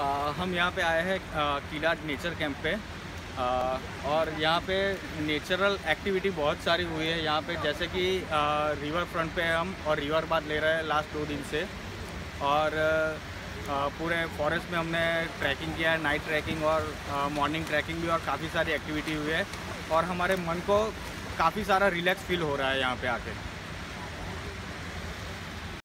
आ, हम यहाँ पे आए हैं किला नेचर कैंप पे। आ, और यहाँ पे नेचुरल एक्टिविटी बहुत सारी हुई है यहाँ पे। जैसे कि आ, रिवर फ्रंट पे हम और रिवर बात ले रहे हैं लास्ट दो दिन से। और आ, पूरे फॉरेस्ट में हमने ट्रैकिंग किया है नाइट ट्रैकिंग और मॉर्निंग ट्रैकिंग भी और काफ़ी सारी एक्टिविटी हुई है। और हमारे मन को काफ़ी सारा रिलैक्स फील हो रहा है यहाँ पे आके।